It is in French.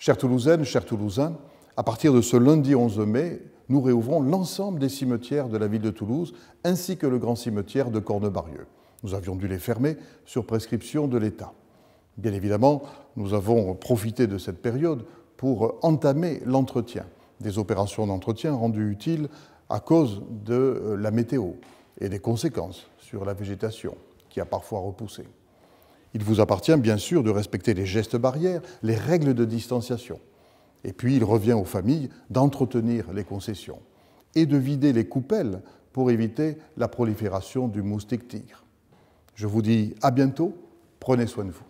Chères Toulousaines, chers Toulousains, à partir de ce lundi 11 mai, nous réouvrons l'ensemble des cimetières de la ville de Toulouse, ainsi que le grand cimetière de Cornebarieux. Nous avions dû les fermer sur prescription de l'État. Bien évidemment, nous avons profité de cette période pour entamer l'entretien, des opérations d'entretien rendues utiles à cause de la météo et des conséquences sur la végétation qui a parfois repoussé. Il vous appartient bien sûr de respecter les gestes barrières, les règles de distanciation. Et puis il revient aux familles d'entretenir les concessions et de vider les coupelles pour éviter la prolifération du moustique tigre. Je vous dis à bientôt, prenez soin de vous.